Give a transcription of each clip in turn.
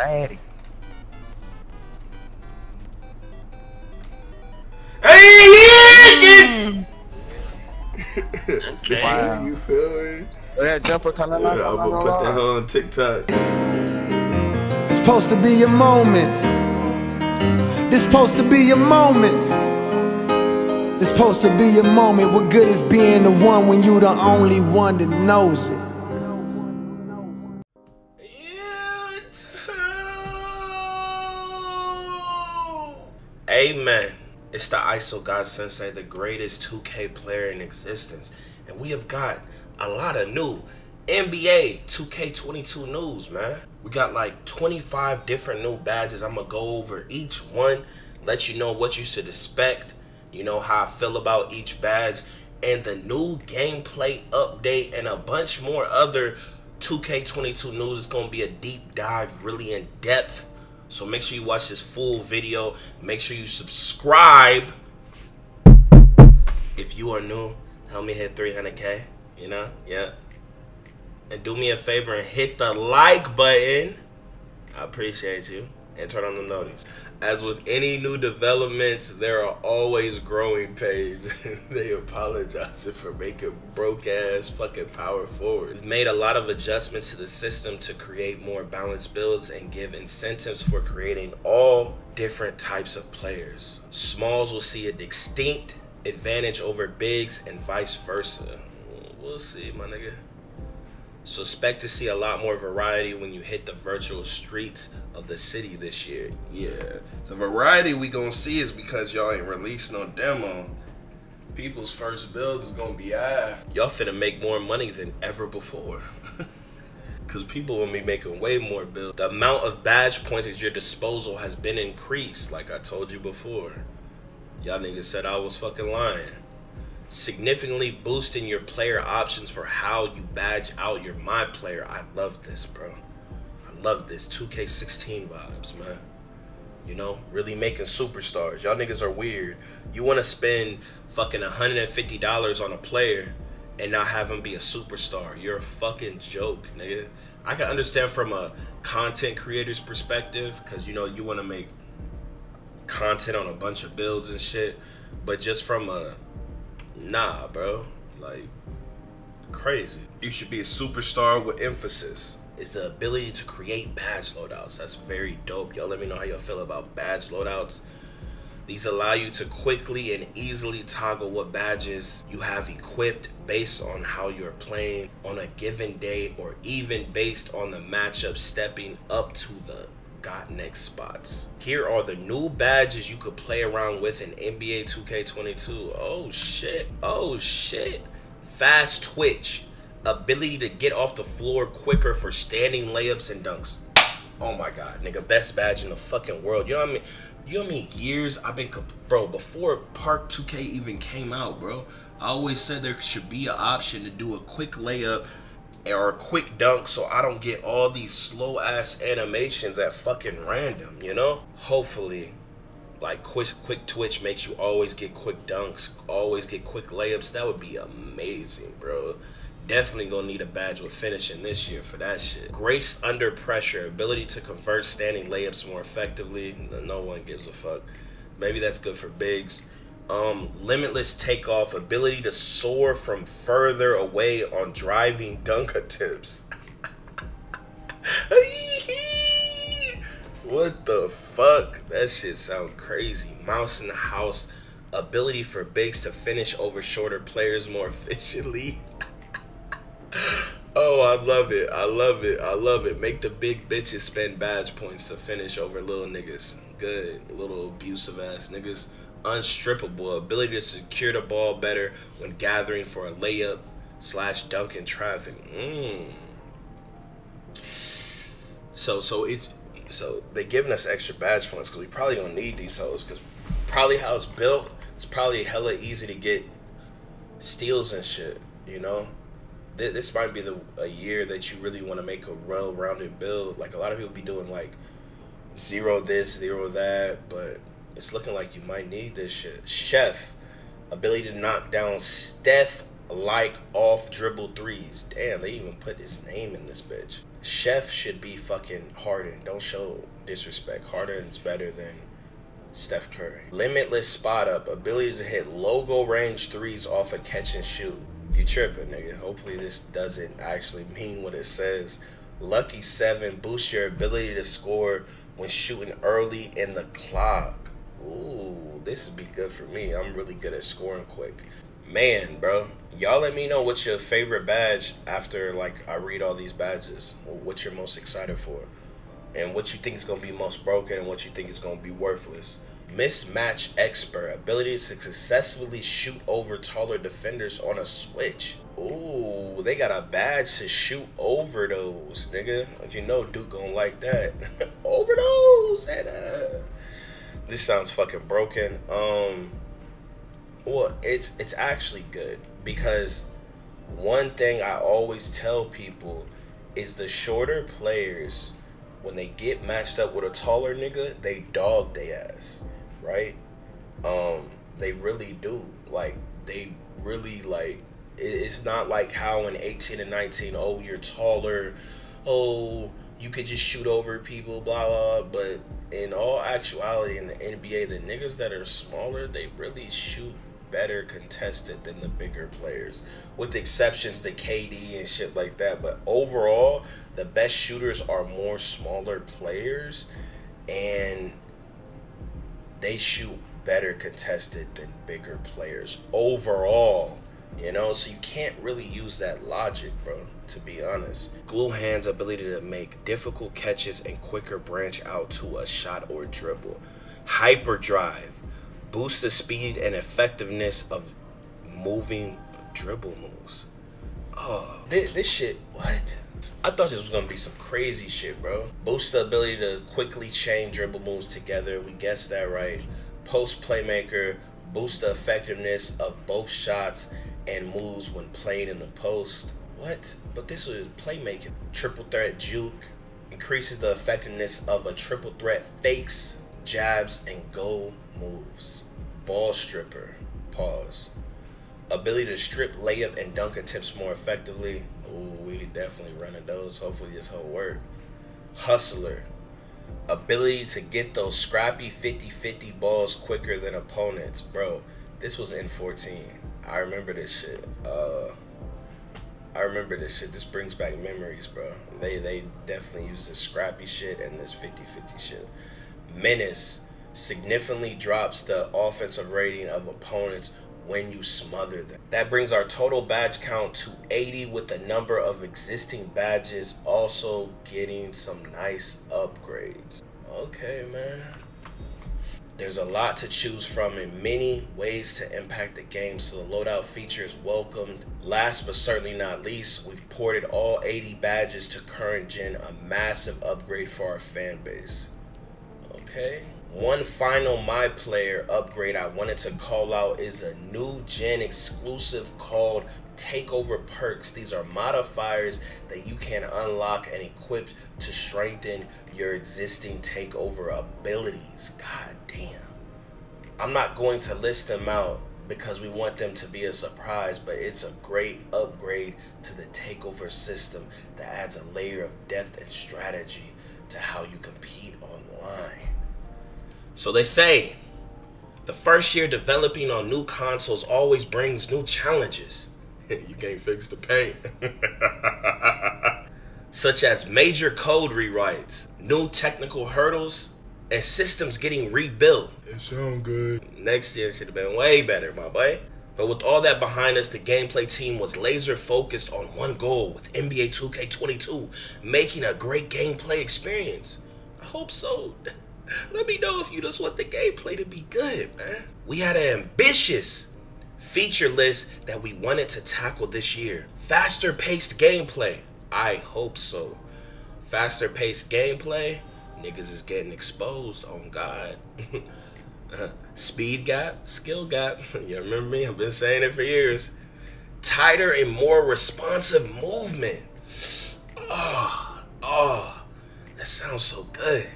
fatty. Hey, Okay. Wow. you feel me? Oh, that jumper coming out. I'm gonna put that on TikTok. It's supposed to be your moment. This supposed to be your moment. It's supposed to be your moment. What good is being the one when you the only one that knows it? Amen. It's the ISO God Sensei, the greatest 2K player in existence. And we have got a lot of new NBA 2K22 news, man. We got like 25 different new badges. I'm going to go over each one, let you know what you should expect, you know how I feel about each badge, and the new gameplay update, and a bunch more other 2K22 news. It's going to be a deep dive, really in depth. So make sure you watch this full video. Make sure you subscribe. If you are new, help me hit 300k. You know, yeah. And do me a favor and hit the like button. I appreciate you. And turn on the notice. As with any new developments, there are always growing pains. they apologize for making broke ass fucking power forward. We've made a lot of adjustments to the system to create more balanced builds and give incentives for creating all different types of players. Smalls will see a distinct advantage over bigs and vice versa. We'll see, my nigga. So expect to see a lot more variety when you hit the virtual streets of the city this year. Yeah, the variety we gonna see is because y'all ain't released no demo. People's first build is gonna be ass. Y'all finna make more money than ever before. Cause people will be making way more builds. The amount of badge points at your disposal has been increased, like I told you before. Y'all niggas said I was fucking lying significantly boosting your player options for how you badge out your my player. I love this, bro. I love this 2K16 vibes, man. You know, really making superstars. Y'all niggas are weird. You want to spend fucking $150 on a player and not have him be a superstar. You're a fucking joke, nigga. I can understand from a content creator's perspective because you know you want to make content on a bunch of builds and shit, but just from a Nah, bro. Like, crazy. You should be a superstar with emphasis. It's the ability to create badge loadouts. That's very dope. Y'all let me know how y'all feel about badge loadouts. These allow you to quickly and easily toggle what badges you have equipped based on how you're playing on a given day or even based on the matchup stepping up to the got next spots. Here are the new badges you could play around with in NBA 2K22. Oh shit. Oh shit. Fast twitch. Ability to get off the floor quicker for standing layups and dunks. Oh my god, nigga, best badge in the fucking world. You know what I mean? You know how many years I've been, bro, before Park 2K even came out, bro, I always said there should be an option to do a quick layup or quick dunk so I don't get all these slow ass animations at fucking random, you know? Hopefully, like quick quick twitch makes you always get quick dunks, always get quick layups. That would be amazing, bro. Definitely gonna need a badge with finishing this year for that shit. Grace under pressure, ability to convert standing layups more effectively. No one gives a fuck. Maybe that's good for bigs um, limitless takeoff, ability to soar from further away on driving dunk attempts. what the fuck? That shit sound crazy. Mouse in the house, ability for bigs to finish over shorter players more efficiently. oh, I love it. I love it. I love it. Make the big bitches spend badge points to finish over little niggas. Good. Little abusive ass niggas unstrippable, ability to secure the ball better when gathering for a layup slash dunk in traffic. Mm. So so it's so they're giving us extra badge points because we probably don't need these hoes because probably how it's built, it's probably hella easy to get steals and shit. You know, this might be the a year that you really want to make a well-rounded build. Like a lot of people be doing like zero this, zero that, but it's looking like you might need this shit. Chef, ability to knock down Steph like off dribble threes. Damn, they even put his name in this bitch. Chef should be fucking Harden. Don't show disrespect. Harden's better than Steph Curry. Limitless spot up. Ability to hit logo range threes off a catch and shoot. You tripping, nigga. Hopefully this doesn't actually mean what it says. Lucky 7. Boost your ability to score when shooting early in the clock. Ooh, this would be good for me. I'm really good at scoring quick. Man, bro, y'all let me know what's your favorite badge after like I read all these badges. What you're most excited for, and what you think is gonna be most broken, and what you think is gonna be worthless. Mismatch expert ability to successfully shoot over taller defenders on a switch. Ooh, they got a badge to shoot over those, nigga. You know, Duke gonna like that. over those, and uh, this sounds fucking broken. Um well, it's it's actually good because one thing I always tell people is the shorter players when they get matched up with a taller nigga, they dog they ass, right? Um, they really do. Like they really like. It's not like how in eighteen and nineteen, oh you're taller, oh you could just shoot over people, blah blah. But in all actuality, in the NBA, the niggas that are smaller, they really shoot better contested than the bigger players, with exceptions to KD and shit like that. But overall, the best shooters are more smaller players, and they shoot better contested than bigger players overall. You know, so you can't really use that logic, bro, to be honest. Glue Hand's ability to make difficult catches and quicker branch out to a shot or dribble. Hyperdrive boost the speed and effectiveness of moving dribble moves. Oh, this, this shit, what? I thought this was gonna be some crazy shit, bro. Boost the ability to quickly chain dribble moves together. We guessed that right. Post playmaker, boost the effectiveness of both shots and moves when playing in the post. What? But this was playmaking. Triple threat juke increases the effectiveness of a triple threat fakes jabs, and goal moves. Ball stripper. Pause. Ability to strip, layup, and dunk attempts more effectively. Ooh, we definitely running those. Hopefully this whole work. Hustler. Ability to get those scrappy 50-50 balls quicker than opponents. Bro, this was in 14. I remember this shit. Uh, I remember this shit. This brings back memories, bro. They they definitely use this scrappy shit and this 50-50 shit menace significantly drops the offensive rating of opponents when you smother them. That brings our total badge count to 80 with the number of existing badges also getting some nice upgrades. Okay, man. There's a lot to choose from and many ways to impact the game, so the loadout feature is welcomed. Last but certainly not least, we've ported all 80 badges to current gen, a massive upgrade for our fan base. Okay. One final My Player upgrade I wanted to call out is a new gen exclusive called Takeover Perks. These are modifiers that you can unlock and equip to strengthen your existing takeover abilities. God damn. I'm not going to list them out because we want them to be a surprise, but it's a great upgrade to the takeover system that adds a layer of depth and strategy to how you compete online. So they say the first year developing on new consoles always brings new challenges. you can't fix the paint. Such as major code rewrites, new technical hurdles, and systems getting rebuilt. It sound good. Next year should have been way better, my boy. But with all that behind us, the gameplay team was laser focused on one goal with NBA 2K22 making a great gameplay experience. I hope so. Let me know if you just want the gameplay to be good, man. We had an ambitious feature list that we wanted to tackle this year. Faster paced gameplay. I hope so. Faster paced gameplay. Niggas is getting exposed on God. Speed gap, skill gap. You remember me? I've been saying it for years. Tighter and more responsive movement. Oh, oh, that sounds so good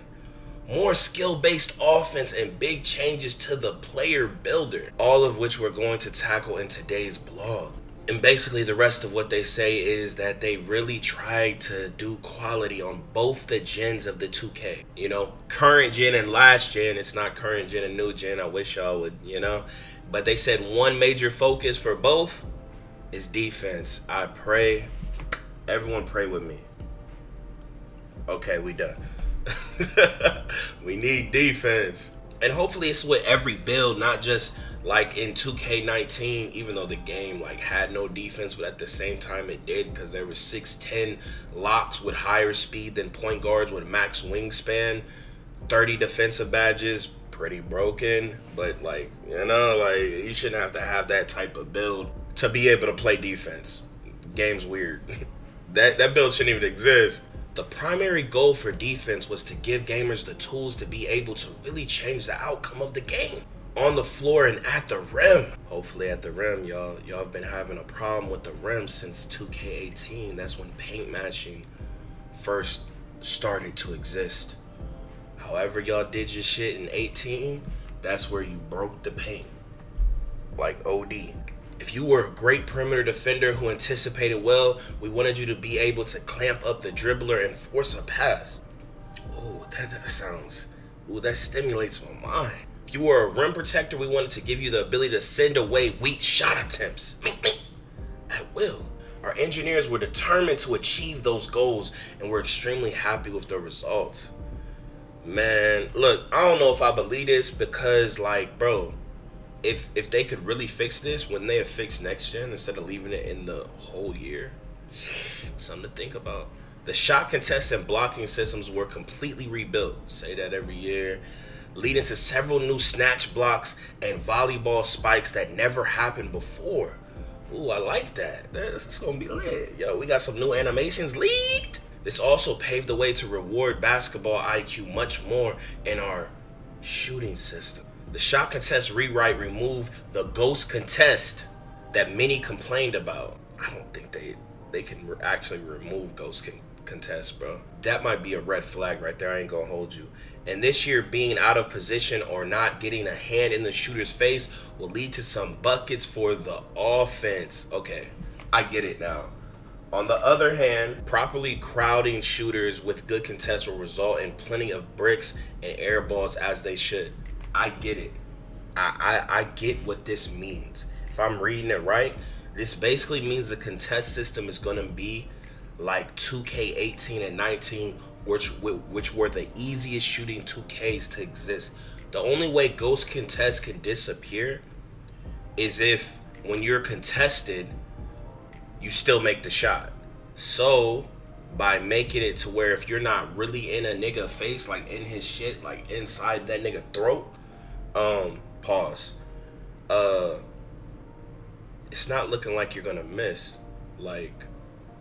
more skill based offense, and big changes to the player builder, all of which we're going to tackle in today's blog. And basically, the rest of what they say is that they really tried to do quality on both the gens of the 2K. You know, current gen and last gen. It's not current gen and new gen. I wish y'all would, you know. But they said one major focus for both is defense. I pray. Everyone pray with me. Okay, we done. we need defense. And hopefully it's with every build, not just like in 2K19, even though the game like had no defense, but at the same time it did because there was 6'10 locks with higher speed than point guards with max wingspan, 30 defensive badges, pretty broken. But like, you know, like you shouldn't have to have that type of build to be able to play defense. Game's weird. that that build shouldn't even exist. The primary goal for defense was to give gamers the tools to be able to really change the outcome of the game on the floor and at the rim. Hopefully at the rim, y'all y'all have been having a problem with the rim since 2K18. That's when paint matching first started to exist. However y'all did your shit in 18, that's where you broke the paint. Like OD. If you were a great perimeter defender who anticipated well, we wanted you to be able to clamp up the dribbler and force a pass. Ooh, that, that sounds, ooh, that stimulates my mind. If you were a rim protector, we wanted to give you the ability to send away weak shot attempts at will. Our engineers were determined to achieve those goals and we're extremely happy with the results. Man, look, I don't know if I believe this because, like, bro, if if they could really fix this, when they have fixed next gen instead of leaving it in the whole year, something to think about. The shot contest and blocking systems were completely rebuilt. Say that every year, leading to several new snatch blocks and volleyball spikes that never happened before. Ooh, I like that. That's, gonna be lit. Yo, we got some new animations leaked. This also paved the way to reward basketball IQ much more in our shooting system. The shot contest rewrite removed the ghost contest that many complained about. I don't think they they can re actually remove ghost con contest, bro. That might be a red flag right there. I ain't gonna hold you. And this year, being out of position or not getting a hand in the shooter's face will lead to some buckets for the offense. Okay, I get it now. On the other hand, properly crowding shooters with good contests will result in plenty of bricks and air balls as they should. I get it. I, I, I get what this means. If I'm reading it right, this basically means the contest system is going to be like 2K18 and 19, which which were the easiest shooting 2Ks to exist. The only way Ghost Contest can disappear is if when you're contested, you still make the shot. So by making it to where if you're not really in a nigga face, like in his shit, like inside that nigga throat, um, pause. Uh, it's not looking like you're gonna miss. Like,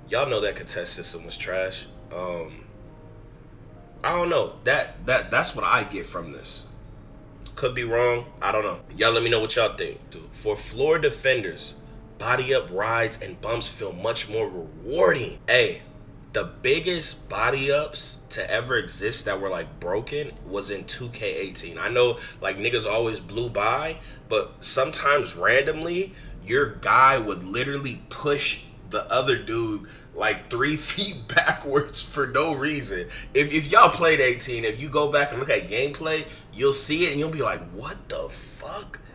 y'all know that contest system was trash. Um, I don't know. That that that's what I get from this. Could be wrong. I don't know. Y'all let me know what y'all think. For floor defenders, body up rides and bumps feel much more rewarding. Hey, the biggest body ups to ever exist that were like broken was in 2K18. I know like niggas always blew by, but sometimes randomly your guy would literally push the other dude like three feet backwards for no reason. If, if y'all played 18, if you go back and look at gameplay, you'll see it and you'll be like, what the fuck?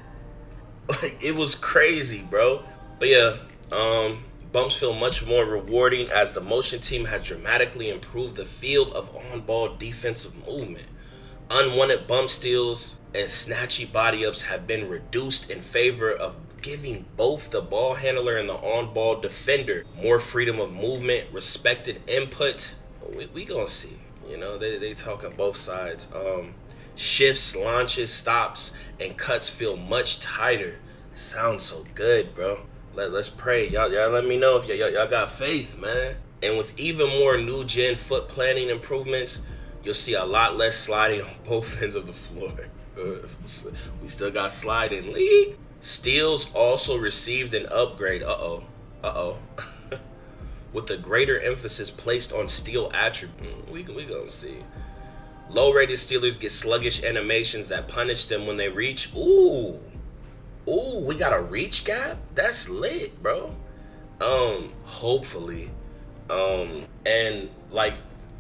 Like it was crazy, bro. But yeah, um, Bumps feel much more rewarding as the motion team has dramatically improved the field of on-ball defensive movement. Unwanted bump steals and snatchy body ups have been reduced in favor of giving both the ball handler and the on-ball defender more freedom of movement, respected input. We, we gonna see. You know, they, they talking both sides. Um, shifts, launches, stops, and cuts feel much tighter. Sounds so good, bro let, let's pray. Y'all, y'all let me know if y'all, y'all got faith, man. And with even more new gen foot planning improvements, you'll see a lot less sliding on both ends of the floor. we still got sliding league. Steals also received an upgrade. Uh-oh. Uh-oh. with a greater emphasis placed on steal attribute. Hmm, we, we gonna see. Low rated Stealers get sluggish animations that punish them when they reach. Ooh. Ooh, we got a reach gap? That's lit, bro. Um, hopefully. Um, and like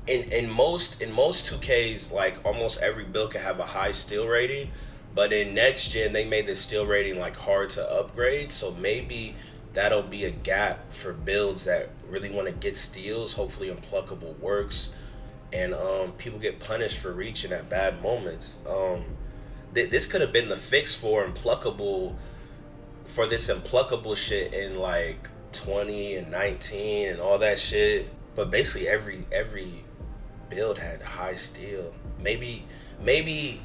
in in most in most 2Ks, like almost every build can have a high steal rating. But in next gen, they made the steal rating like hard to upgrade. So maybe that'll be a gap for builds that really want to get steals. Hopefully, Unpluckable works, and um, people get punished for reaching at bad moments. Um, th- this could have been the fix for Unpluckable, for this Unpluckable shit in like 20 and 19 and all that shit. But basically, every every build had high steal Maybe maybe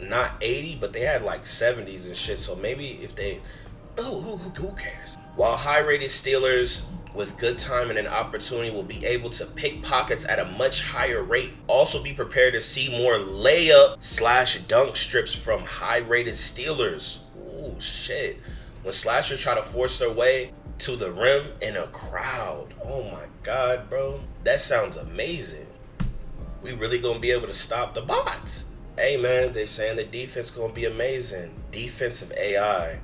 not 80, but they had like 70s and shit. So maybe if they, oh, who, who, cares? While high rated stealers with good timing and an opportunity will be able to pick pockets at a much higher rate. Also be prepared to see more layup slash dunk strips from high rated stealers. Oh shit. When slashers try to force their way to the rim in a crowd. Oh my god, bro. That sounds amazing. We really gonna be able to stop the bots. Hey man, they saying the defense gonna be amazing. Defensive AI.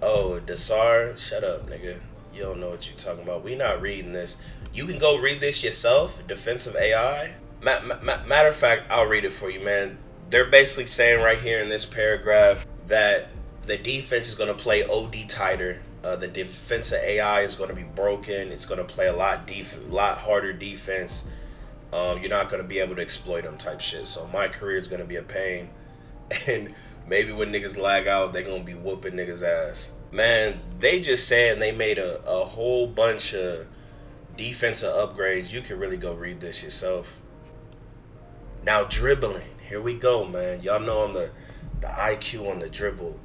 Oh, Desar, shut up, nigga. You don't know what you're talking about. We not reading this. You can go read this yourself. Defensive AI. Ma ma matter of fact, I'll read it for you, man. They're basically saying right here in this paragraph that the defense is gonna play OD tighter. Uh, the defensive AI is gonna be broken. It's gonna play a lot def lot harder defense um, you're not gonna be able to exploit them type shit. So my career is gonna be a pain, and maybe when niggas lag out, they gonna be whooping niggas ass. Man, they just saying they made a, a whole bunch of defensive upgrades. You can really go read this yourself. Now dribbling, here we go, man. Y'all know I'm the the IQ on the dribble,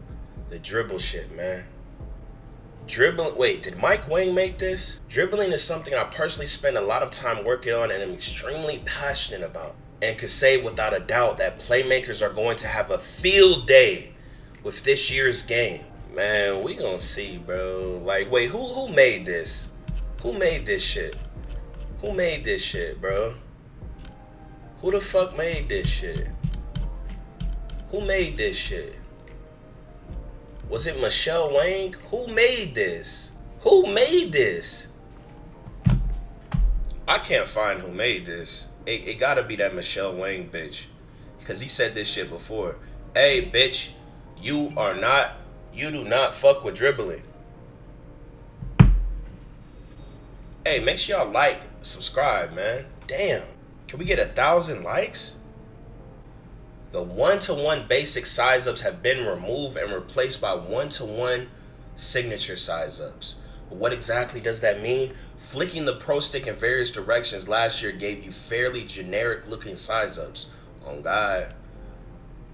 the dribble shit, man. Dribbling, wait, did Mike Wang make this? Dribbling is something I personally spend a lot of time working on and am extremely passionate about. And could say without a doubt that playmakers are going to have a field day with this year's game. Man, we gonna see, bro. Like, wait, who who made this? Who made this shit? Who made this shit, bro? Who the fuck made this shit? Who made this shit? Was it Michelle Wang? Who made this? Who made this? I can't find who made this. It, it gotta be that Michelle Wang bitch. Because he said this shit before. Hey, bitch, you are not, you do not fuck with dribbling. Hey, make sure y'all like, subscribe, man. Damn. Can we get a thousand likes? The one-to-one basic size ups have been removed and replaced by one-to-one signature size ups. But what exactly does that mean? Flicking the pro stick in various directions last year gave you fairly generic looking size ups. On God.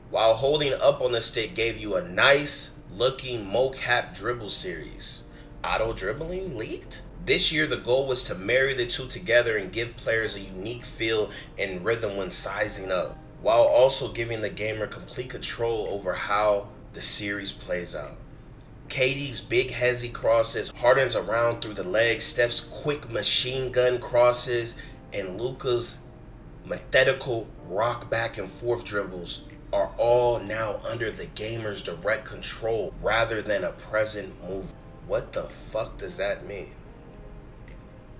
While holding up on the stick gave you a nice looking mocap dribble series. Auto dribbling leaked? This year, the goal was to marry the two together and give players a unique feel and rhythm when sizing up while also giving the gamer complete control over how the series plays out. KD's big hezzy crosses, Harden's around through the legs, Steph's quick machine gun crosses, and Luka's methodical rock back and forth dribbles are all now under the gamer's direct control rather than a present movie. What the fuck does that mean?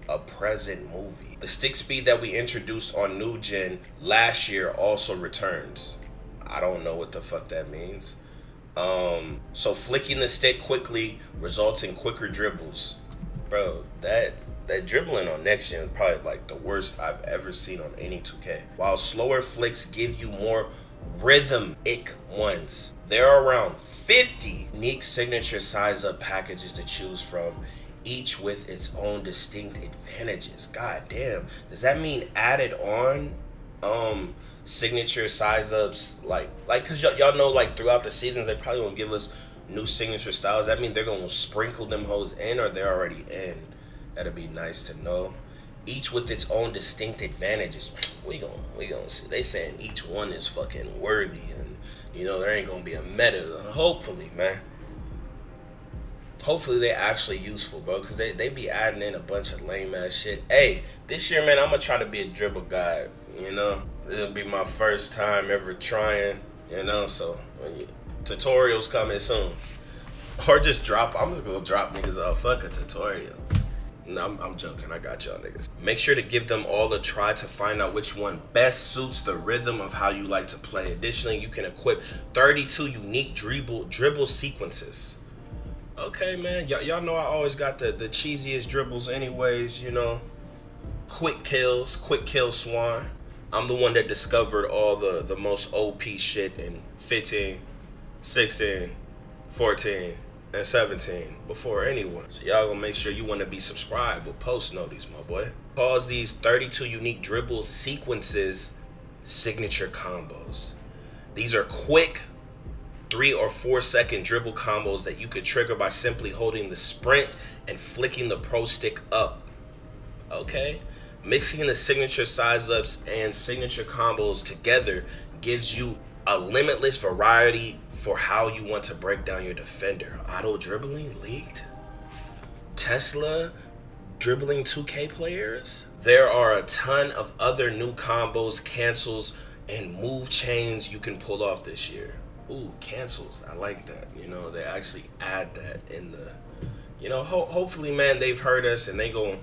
A present movie. The stick speed that we introduced on New Gen last year also returns. I don't know what the fuck that means. Um, so flicking the stick quickly results in quicker dribbles. Bro, that that dribbling on next gen is probably like the worst I've ever seen on any 2K. While slower flicks give you more rhythmic ones. There are around 50 unique signature size up packages to choose from each with its own distinct advantages. God damn. Does that mean added on um signature size ups like like cuz y'all know like throughout the seasons they probably won't give us new signature styles. That mean they're to sprinkle them hoes in or they're already in. That'd be nice to know. Each with its own distinct advantages. We going we to see. They saying each one is fucking worthy and you know there ain't to be a meta hopefully, man hopefully they actually useful, bro. Cause they, they be adding in a bunch of lame ass shit. Hey, this year, man, I'm gonna try to be a dribble guy. You know, it'll be my first time ever trying. You know, so you, tutorials coming soon. Or just drop. I'm just gonna drop niggas off. Fuck a tutorial. No, I'm, I'm joking. I got y'all niggas. Make sure to give them all a try to find out which one best suits the rhythm of how you like to play. Additionally, you can equip 32 unique dribble dribble sequences. Okay, man. Y'all know I always got the, the cheesiest dribbles anyways, you know. Quick kills, quick kill swan. I'm the one that discovered all the, the most OP shit in 15, 16, 14, and 17 before anyone. So y'all gonna make sure you wanna be subscribed with post notice, my boy. Calls these 32 unique dribble sequences signature combos. These are quick three or four second dribble combos that you could trigger by simply holding the sprint and flicking the pro stick up. Okay? Mixing the signature size ups and signature combos together gives you a limitless variety for how you want to break down your defender. Auto dribbling leaked? Tesla dribbling 2K players? There are a ton of other new combos, cancels, and move chains you can pull off this year. Ooh, cancels. I like that. You know, they actually add that in the. You know, ho- hopefully, man, they've heard us and they gonna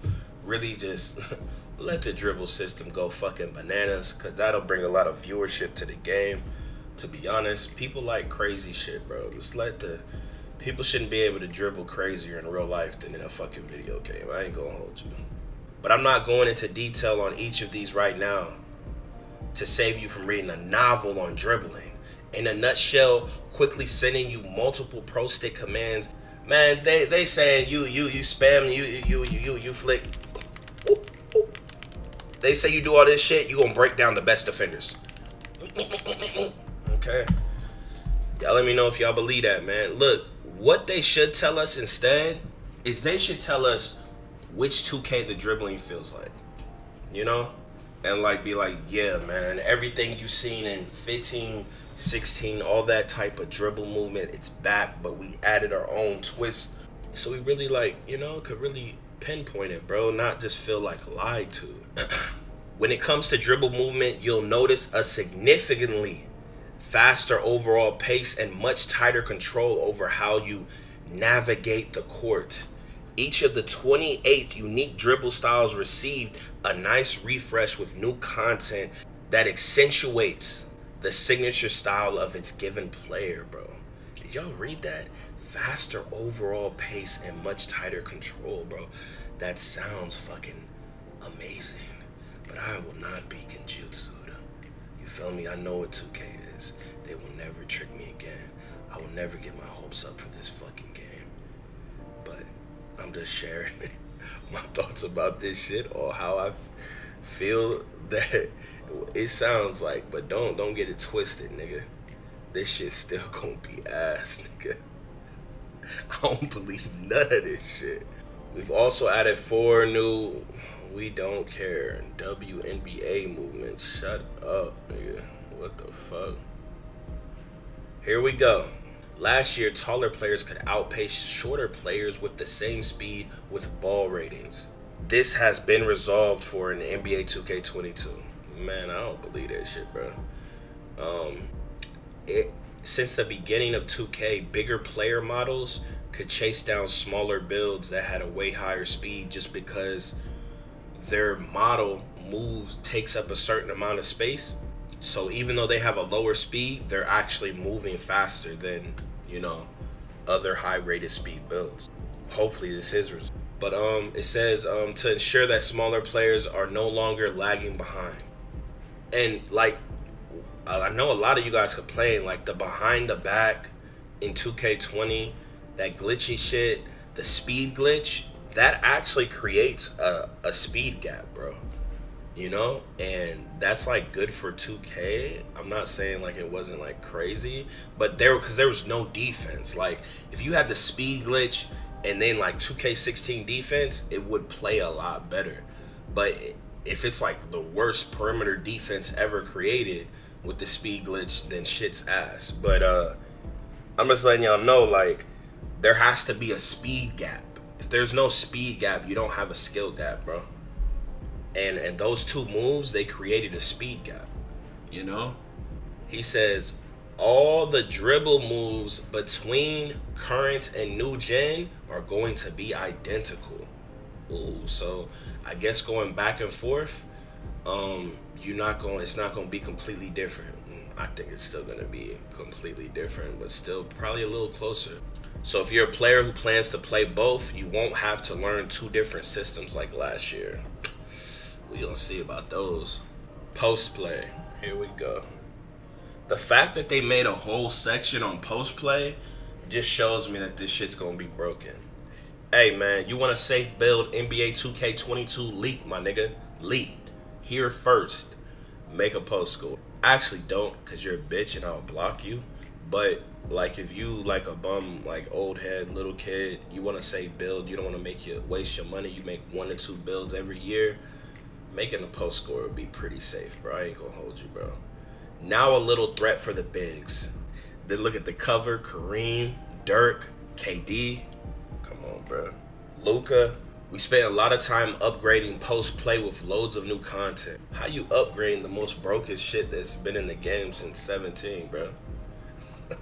really just let the dribble system go fucking bananas because that'll bring a lot of viewership to the game to be honest, people like crazy shit, bro. Just let the people shouldn't be able to dribble crazier in real life than in a fucking video game. I ain't gonna hold you. But I'm not going into detail on each of these right now to save you from reading a novel on dribbling. In a nutshell, quickly sending you multiple pro stick commands. Man, they they saying you you you spam you you you you you flick. They say you do all this shit, you gonna break down the best defenders. Okay. Y'all let me know if y'all believe that, man. Look, what they should tell us instead is they should tell us which 2K the dribbling feels like. You know? And like be like, yeah, man, everything you seen in 15, 16, all that type of dribble movement, it's back, but we added our own twist. So we really like, you know, could really pinpoint it, bro, not just feel like lied to. when it comes to dribble movement, you'll notice a significantly faster overall pace, and much tighter control over how you navigate the court. Each of the 28 unique dribble styles received a nice refresh with new content that accentuates the signature style of its given player, bro. Did y'all read that? Faster overall pace and much tighter control, bro. That sounds fucking amazing. But I will not be Genjutsu. You feel me? I know what 2K they will never trick me again. I will never get my hopes up for this fucking game. But I'm just sharing my thoughts about this shit or how I feel that it sounds like. But don't don't get it twisted, nigga. This shit still gonna be ass, nigga. I don't believe none of this shit. We've also added four new we don't care WNBA movements. Shut up, nigga. What the fuck? Here we go. Last year, taller players could outpace shorter players with the same speed with ball ratings. This has been resolved for an NBA 2K22. Man, I don't believe that shit, bro. Um, it since the beginning of 2K, bigger player models could chase down smaller builds that had a way higher speed just because their model moves takes up a certain amount of space so even though they have a lower speed, they're actually moving faster than, you know, other high rated speed builds. Hopefully this is but um it says um to ensure that smaller players are no longer lagging behind. And like I know a lot of you guys complain like the behind the back in 2K20, that glitchy shit, the speed glitch, that actually creates a, a speed gap, bro you know? And that's like good for 2k i'm not saying like it wasn't like crazy but there because there was no defense. Like if you had the speed glitch and then like 2k16 defense it would play a lot better. But if it's like the worst perimeter defense ever created with the speed glitch then shit's ass. But uh i'm just letting y'all know like there has to be a speed gap. If there's no speed gap you don't have a skill gap bro and and those two moves they created a speed gap you know he says all the dribble moves between current and new gen are going to be identical Ooh, so I guess going back and forth, um, you're not going. It's not going to be completely different. I think it's still going to be completely different, but still probably a little closer. So if you're a player who plans to play both, you won't have to learn two different systems like last year. We gonna see about those. Post play. Here we go. The fact that they made a whole section on post play just shows me that this shit's gonna be broken. Hey man, you want a safe build NBA 2K22 leak, my nigga? Leak. Here first. Make a post score. Actually don't, cause you're a bitch and I'll block you. But like if you like a bum, like old head, little kid, you want to save build, you don't want to make you waste your money. You make one or two builds every year. Making a post score would be pretty safe, bro. I ain't gonna hold you, bro. Now a little threat for the bigs. Then look at the cover: Kareem, Dirk, KD. Come on, bro. Luka. We spent a lot of time upgrading post play with loads of new content. How you upgrading the most broken shit that's been in the game since 17, bro?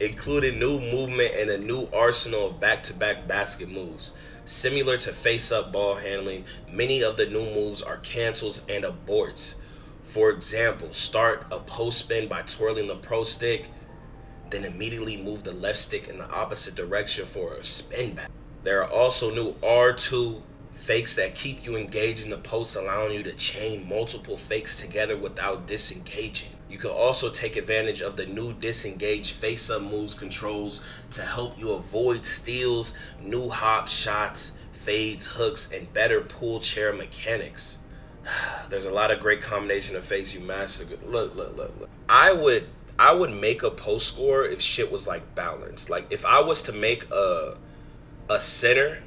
including new movement and a new arsenal of back-to-back basket moves. Similar to face-up ball handling, many of the new moves are cancels and aborts. For example, start a post spin by twirling the pro stick, then immediately move the left stick in the opposite direction for a spin back. There are also new R2 fakes that keep you engaged in the post, allowing you to chain multiple fakes together without disengaging. You can also take advantage of the new disengage face up moves controls to help you avoid steals, new hop shots, fades, hooks, and better pool chair mechanics. There's a lot of great combination of fakes you master. Look, look, look, look. I would I would make a post score if shit was like balanced. Like if I was to make a a center,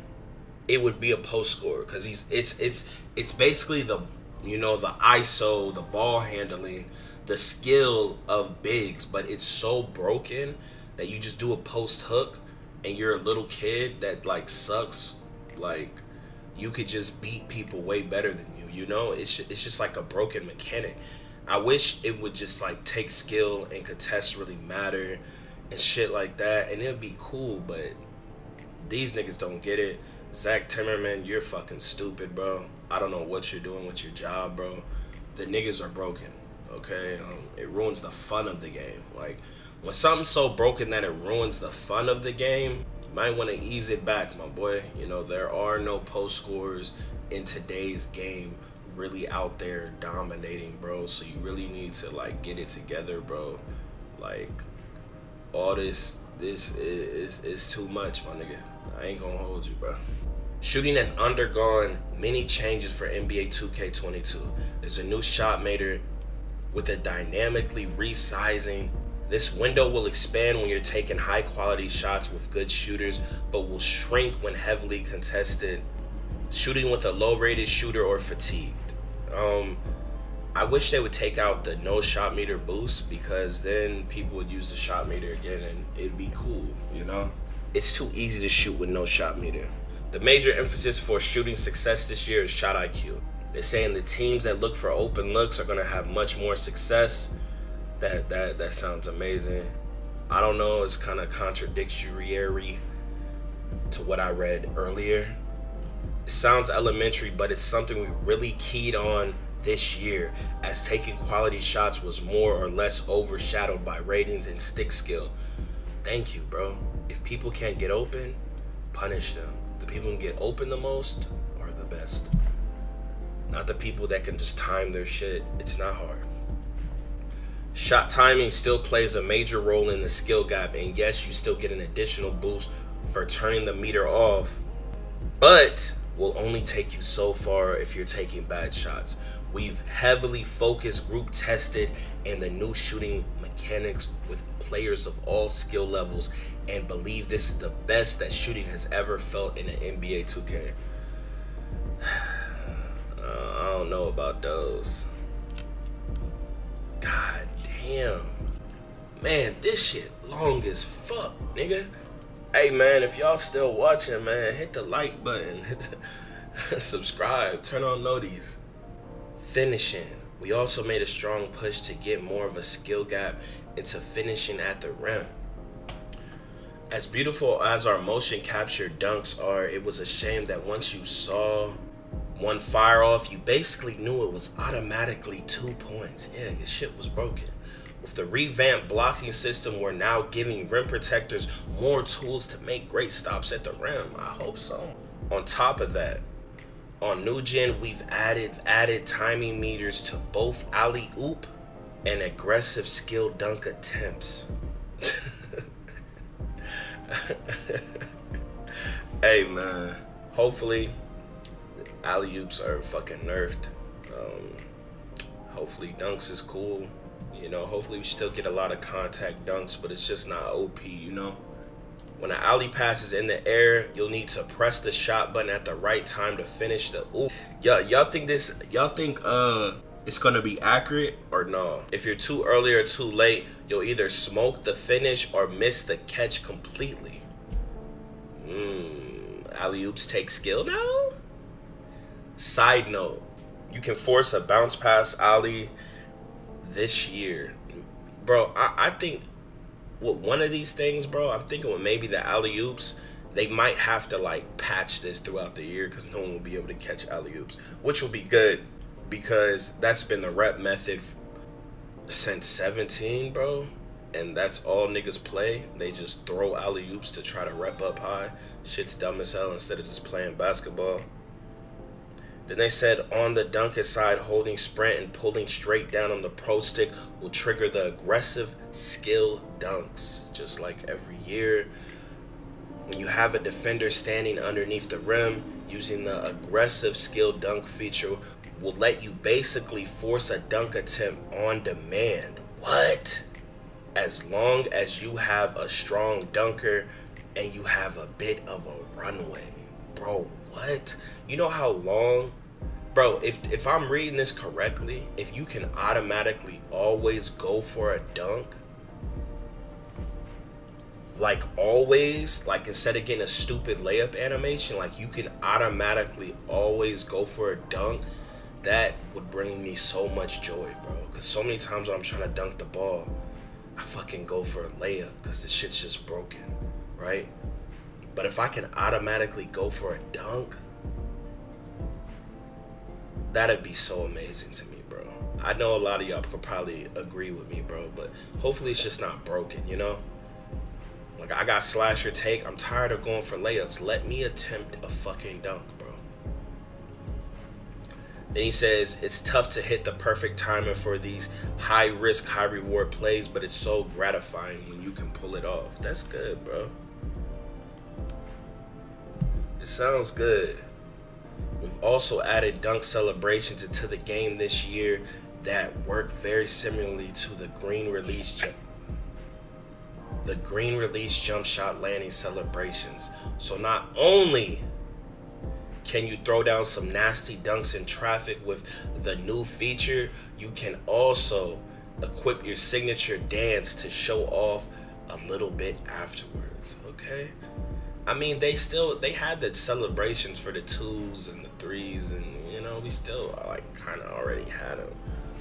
it would be a post score because he's it's it's it's basically the you know the ISO, the ball handling the skill of bigs, but it's so broken that you just do a post hook and you're a little kid that like sucks. Like you could just beat people way better than you. You know, it's it's just like a broken mechanic. I wish it would just like take skill and contest really matter and shit like that, and it'd be cool. But these niggas don't get it. Zach Timmerman, you're fucking stupid, bro. I don't know what you're doing with your job, bro. The niggas are broken okay? Um, it ruins the fun of the game. Like, when something's so broken that it ruins the fun of the game, you might want to ease it back, my boy. You know, there are no post scores in today's game really out there dominating, bro. So you really need to, like, get it together, bro. Like, all this, this is, is, is too much, my nigga. I ain't gonna hold you, bro. Shooting has undergone many changes for NBA 2K22. There's a new shot meter with a dynamically resizing. This window will expand when you're taking high quality shots with good shooters, but will shrink when heavily contested, shooting with a low rated shooter or fatigued. Um, I wish they would take out the no shot meter boost because then people would use the shot meter again and it'd be cool, you know? It's too easy to shoot with no shot meter. The major emphasis for shooting success this year is shot IQ. They're saying the teams that look for open looks are going to have much more success. That that that sounds amazing. I don't know. It's kind of contradictory to what I read earlier. It sounds elementary, but it's something we really keyed on this year as taking quality shots was more or less overshadowed by ratings and stick skill. Thank you, bro. If people can't get open, punish them. The people who get open the most are the best. Not the people that can just time their shit. It's not hard. Shot timing still plays a major role in the skill gap, and yes, you still get an additional boost for turning the meter off, but will only take you so far if you're taking bad shots. We've heavily focused, group tested, and the new shooting mechanics with players of all skill levels, and believe this is the best that shooting has ever felt in an NBA 2K. Uh, I don't know about those. God damn. Man, this shit long as fuck, nigga. Hey man, if y'all still watching, man, hit the like button. Subscribe, turn on noties. Finishing. We also made a strong push to get more of a skill gap into finishing at the rim. As beautiful as our motion capture dunks are, it was a shame that once you saw one fire off, you basically knew it was automatically two points. Yeah, your shit was broken. With the revamped blocking system, we're now giving rim protectors more tools to make great stops at the rim. I hope so. On top of that, on new gen, we've added added timing meters to both alley oop and aggressive skill dunk attempts. hey man, hopefully alley oops are fucking nerfed. Um, hopefully dunks is cool. You know, hopefully we still get a lot of contact dunks, but it's just not OP, you know? When an alley pass is in the air, you'll need to press the shot button at the right time to finish the ooh. Yeah, y'all think this y'all think uh it's gonna be accurate or no? If you're too early or too late, you'll either smoke the finish or miss the catch completely. Mmm. Alley oops take skill now? Side note, you can force a bounce pass alley this year. Bro, I, I think with one of these things, bro, I'm thinking with maybe the alley oops, they might have to like patch this throughout the year because no one will be able to catch alley oops, which will be good because that's been the rep method since 17, bro. And that's all niggas play. They just throw alley oops to try to rep up high. Shit's dumb as hell instead of just playing basketball. Then they said on the dunker side, holding sprint and pulling straight down on the pro stick will trigger the aggressive skill dunks, just like every year. When you have a defender standing underneath the rim, using the aggressive skill dunk feature will let you basically force a dunk attempt on demand. What? As long as you have a strong dunker and you have a bit of a runway. Bro, what? You know how long bro if if i'm reading this correctly if you can automatically always go for a dunk like always like instead of getting a stupid layup animation like you can automatically always go for a dunk that would bring me so much joy bro. Because so many times when i'm trying to dunk the ball i fucking go for a layup because the shit's just broken right? But if i can automatically go for a dunk that'd be so amazing to me, bro. I know a lot of y'all could probably agree with me, bro, but hopefully it's just not broken, you know? Like I got slasher take. I'm tired of going for layups. Let me attempt a fucking dunk, bro. Then he says it's tough to hit the perfect timing for these high risk, high reward plays, but it's so gratifying when you can pull it off. That's good, bro. It sounds good. We've also added dunk celebrations into the game this year that work very similarly to the green release jump the green release jump shot landing celebrations. So not only can you throw down some nasty dunks in traffic with the new feature, you can also equip your signature dance to show off a little bit afterwards, okay? I mean, they still they had the celebrations for the twos and the threes, and you know we still like kind of already had them.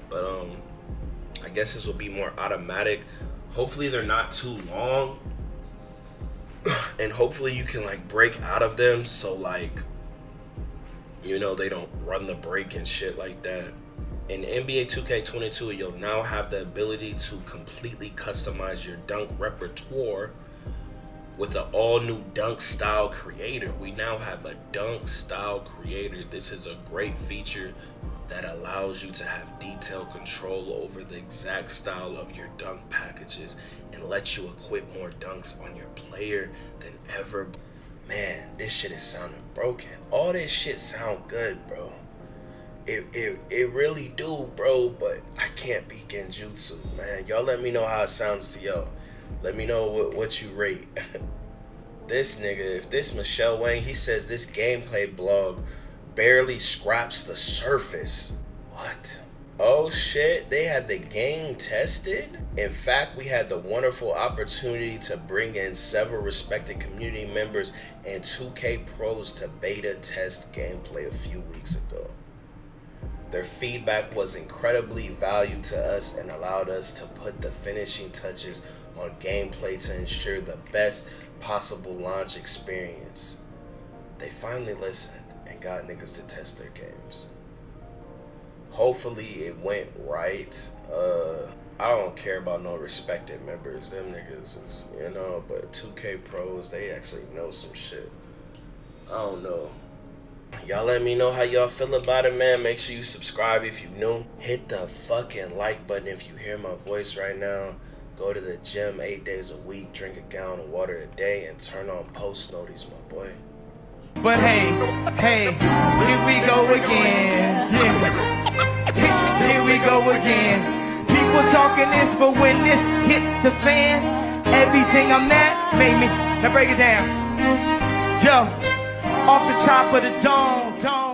But um, I guess this will be more automatic. Hopefully they're not too long, and hopefully you can like break out of them. So like, you know they don't run the break and shit like that. In NBA 2K22, you'll now have the ability to completely customize your dunk repertoire with an all new dunk style creator. We now have a dunk style creator. This is a great feature that allows you to have detailed control over the exact style of your dunk packages and lets you equip more dunks on your player than ever. Man, this shit is sounding broken. All this shit sound good, bro. It, it, it really do, bro, but I can't be Genjutsu, man. Y'all let me know how it sounds to y'all. Let me know what, what you rate. this nigga, if this Mike Wang, he says this gameplay blog barely scraps the surface. What? Oh shit, they had the game tested? In fact, we had the wonderful opportunity to bring in several respected community members and 2K pros to beta test gameplay a few weeks ago. Their feedback was incredibly valued to us and allowed us to put the finishing touches on gameplay to ensure the best possible launch experience. They finally listened and got niggas to test their games. Hopefully it went right. Uh, I don't care about no respected members. Them niggas is, you know, but 2K pros, they actually know some shit. I don't know. Y'all let me know how y'all feel about it, man. Make sure you subscribe if you new. Hit the fucking like button if you hear my voice right now. Go to the gym eight days a week, drink a gallon of water a day, and turn on post notice, my boy. But hey, hey, here we go again. Yeah. Here we go again. People talking this, but when this hit the fan, everything I'm at made me. Now break it down. Yo, off the top of the dome, dome.